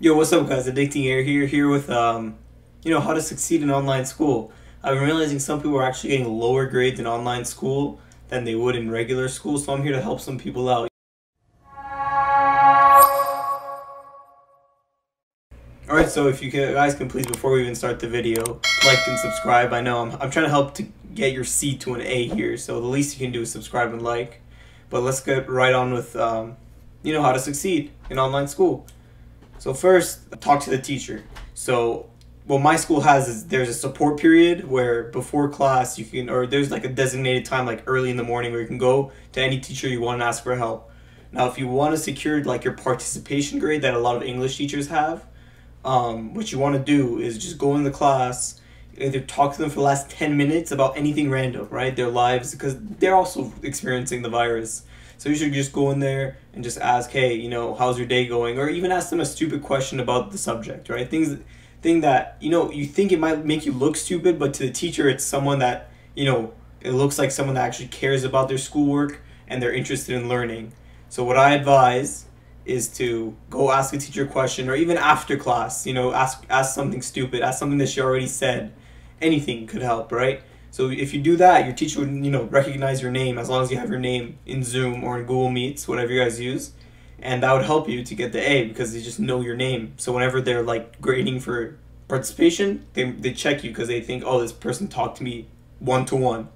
Yo, what's up, guys? Addicting Air here, here with um, you know, how to succeed in online school. I've been realizing some people are actually getting lower grades in online school than they would in regular school, so I'm here to help some people out. Alright, so if you guys can please, before we even start the video, like and subscribe. I know I'm, I'm trying to help to get your C to an A here, so the least you can do is subscribe and like. But let's get right on with, um, you know, how to succeed in online school. So first, talk to the teacher. So what my school has is there's a support period where before class you can or there's like a designated time like early in the morning where you can go to any teacher you want and ask for help. Now if you want to secure like your participation grade that a lot of English teachers have, um, what you want to do is just go in the class, either talk to them for the last 10 minutes about anything random, right? Their lives, because they're also experiencing the virus. So you should just go in there and just ask, hey, you know, how's your day going? Or even ask them a stupid question about the subject, right? Things thing that, you know, you think it might make you look stupid, but to the teacher it's someone that, you know, it looks like someone that actually cares about their schoolwork and they're interested in learning. So what I advise is to go ask a teacher a question or even after class, you know, ask ask something stupid, ask something that she already said. Anything could help, right? So if you do that, your teacher would, you know, recognize your name as long as you have your name in Zoom or in Google Meets, whatever you guys use. And that would help you to get the A because they just know your name. So whenever they're like grading for participation, they, they check you because they think, oh, this person talked to me one to one,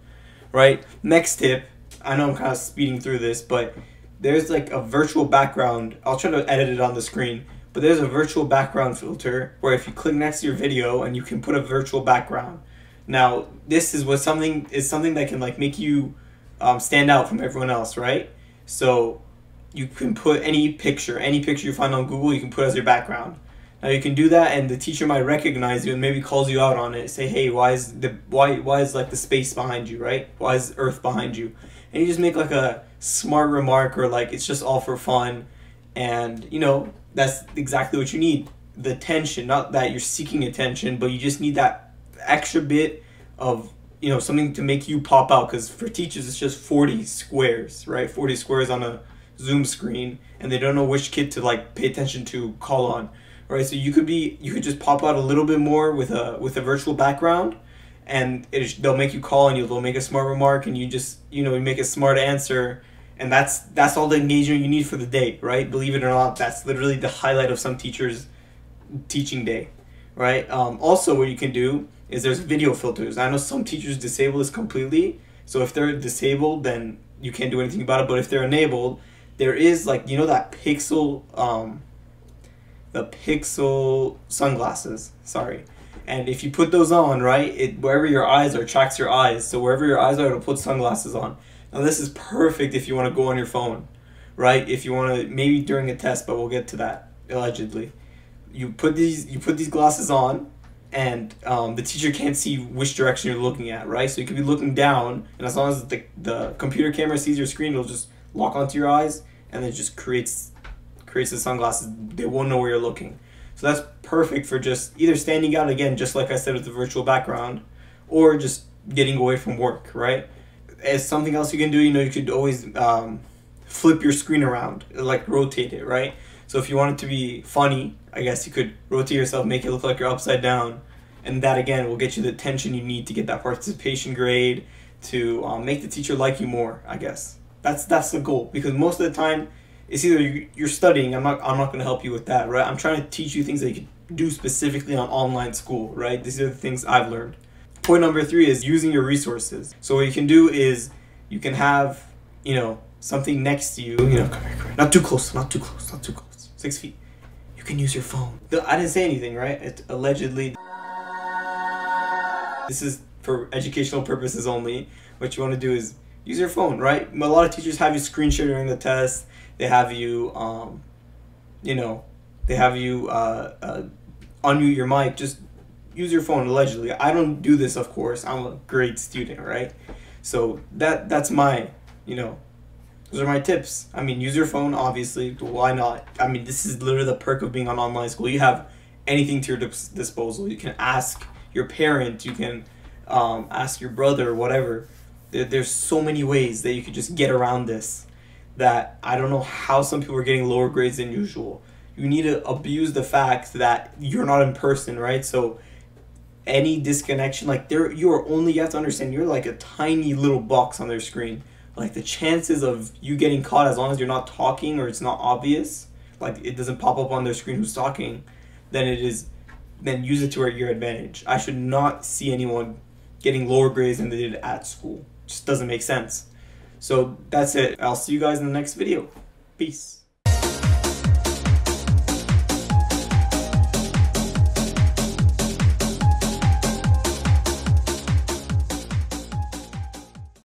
right? Next tip, I know I'm kind of speeding through this, but there's like a virtual background. I'll try to edit it on the screen, but there's a virtual background filter where if you click next to your video and you can put a virtual background. Now, this is what something is something that can like make you um, stand out from everyone else, right? So you can put any picture, any picture you find on Google, you can put as your background. Now you can do that, and the teacher might recognize you and maybe calls you out on it. Say, "Hey, why is the why why is like the space behind you, right? Why is Earth behind you?" And you just make like a smart remark or like it's just all for fun, and you know that's exactly what you need. The attention, not that you're seeking attention, but you just need that extra bit of you know something to make you pop out because for teachers it's just 40 squares right? 40 squares on a zoom screen and they don't know which kid to like pay attention to call on right? So you could be you could just pop out a little bit more with a with a virtual background and it, they'll make you call on you they'll make a smart remark and you just you know you make a smart answer and that's that's all the engagement you need for the day right? Believe it or not that's literally the highlight of some teachers teaching day right um, also what you can do is there's video filters. I know some teachers disable this completely. So if they're disabled, then you can't do anything about it. But if they're enabled, there is like you know that pixel um the pixel sunglasses. Sorry. And if you put those on, right, it wherever your eyes are tracks your eyes. So wherever your eyes are, it'll put sunglasses on. Now this is perfect if you want to go on your phone, right? If you want to maybe during a test, but we'll get to that allegedly. You put these you put these glasses on and um, the teacher can't see which direction you're looking at, right? So you could be looking down, and as long as the, the computer camera sees your screen, it'll just lock onto your eyes, and then just creates creates the sunglasses. They won't know where you're looking. So that's perfect for just either standing out again, just like I said with the virtual background, or just getting away from work, right? As something else you can do, you know, you could always um, flip your screen around, like rotate it, right? So if you want it to be funny, I guess you could rotate yourself, make it look like you're upside down, and that again will get you the attention you need to get that participation grade to um, make the teacher like you more. I guess that's that's the goal because most of the time it's either you're studying. I'm not I'm not going to help you with that, right? I'm trying to teach you things that you can do specifically on online school, right? These are the things I've learned. Point number three is using your resources. So what you can do is you can have you know something next to you. You know, come here, come here. Not too close. Not too close. Not too close six feet. You can use your phone. I didn't say anything, right? It allegedly. This is for educational purposes only. What you want to do is use your phone, right? A lot of teachers have you screen share during the test. They have you, um, you know, they have you uh, uh, unmute your mic. Just use your phone. Allegedly, I don't do this, of course. I'm a great student, right? So that that's my, you know, those are my tips. I mean, use your phone, obviously. Why not? I mean, this is literally the perk of being on online school. You have anything to your dis- disposal. You can ask your parent, you can um, ask your brother, whatever. There, there's so many ways that you could just get around this that I don't know how some people are getting lower grades than usual. you need to abuse the fact that you're not in person, right? So any disconnection, like there, you are only you have to understand you're like a tiny little box on their screen. Like the chances of you getting caught as long as you're not talking or it's not obvious, like it doesn't pop up on their screen who's talking, then it is, then use it to your advantage. I should not see anyone getting lower grades than they did at school. Just doesn't make sense. So that's it. I'll see you guys in the next video. Peace.